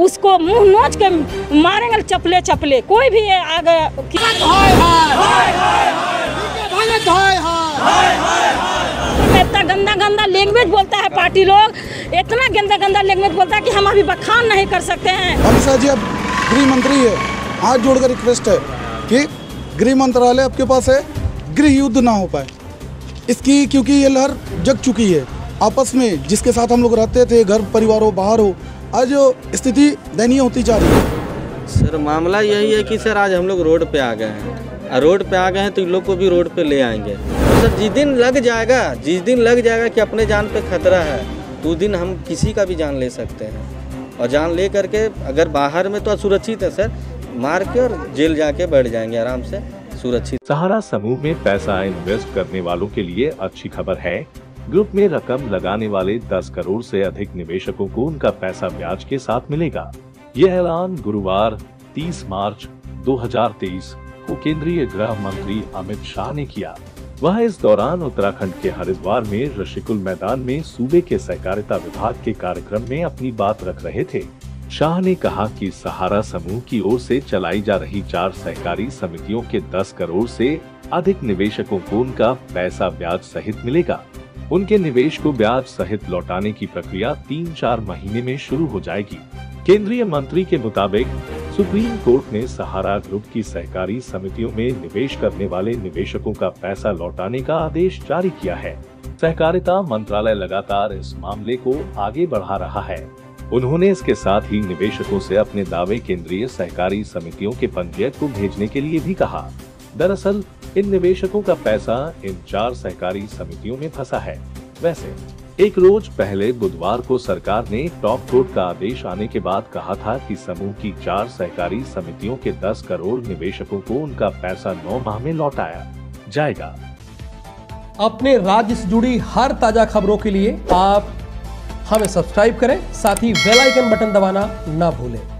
उसको मुँह नोच के मारेंगे चपले चपले कोई भी आगे इतना गंदा गंदा लैंग्वेज बोलता है पार्टी लोग। इतना गंदा गंदा लैंग्वेज बोलता है कि हम अभी बखान नहीं कर सकते हैं। अमित जी, अब गृह मंत्री है। हाथ जोड़कर रिक्वेस्ट है कि गृह मंत्रालय आपके पास है, गृह युद्ध ना हो पाए। इसकी क्योंकि ये लहर जग चुकी है। आपस में जिसके साथ हम लोग रहते थे, घर, परिवार हो, बाहर हो आज स्थिति दयनीय होती जा रही है। सर मामला यही है कि सर आज हम लोग रोड पे आ गए हैं। और रोड पे आ गए हैं तो इन लोग को भी रोड पे ले आएँगे। तो सर जिस दिन लग जाएगा जिस दिन लग जाएगा कि अपने जान पे खतरा है तो उस दिन हम किसी का भी जान ले सकते हैं। और जान ले करके अगर बाहर में तो सुरक्षित है सर। मार के और जेल जाके बैठ जाएँगे आराम से सुरक्षित। सहारा समूह में पैसा इन्वेस्ट करने वालों के लिए अच्छी खबर है। ग्रुप में रकम लगाने वाले 10 करोड़ से अधिक निवेशकों को उनका पैसा ब्याज के साथ मिलेगा। यह ऐलान गुरुवार 30 मार्च 2023 को केंद्रीय गृह मंत्री अमित शाह ने किया। वह इस दौरान उत्तराखंड के हरिद्वार में ऋषिकुल मैदान में सूबे के सहकारिता विभाग के कार्यक्रम में अपनी बात रख रहे थे। शाह ने कहा कि सहारा समूह की ओर से चलाई जा रही चार सहकारी समितियों के 10 करोड़ से अधिक निवेशकों को उनका पैसा ब्याज सहित मिलेगा। उनके निवेश को ब्याज सहित लौटाने की प्रक्रिया तीन चार महीने में शुरू हो जाएगी। केंद्रीय मंत्री के मुताबिक, सुप्रीम कोर्ट ने सहारा ग्रुप की सहकारी समितियों में निवेश करने वाले निवेशकों का पैसा लौटाने का आदेश जारी किया है। सहकारिता मंत्रालय लगातार इस मामले को आगे बढ़ा रहा है। उन्होंने इसके साथ ही निवेशकों से अपने दावे केंद्रीय सहकारी समितियों के पंजीयक को भेजने के लिए भी कहा। दरअसल इन निवेशकों का पैसा इन चार सहकारी समितियों में फंसा है। वैसे, एक रोज पहले बुधवार को सरकार ने टॉप कोर्ट का आदेश आने के बाद कहा था कि समूह की चार सहकारी समितियों के 10 करोड़ निवेशकों को उनका पैसा नौ माह में लौटाया जाएगा। अपने राज्य से जुड़ी हर ताज़ा खबरों के लिए आप हमें सब्सक्राइब करें, साथ ही बेल आइकन बटन दबाना ना भूलें।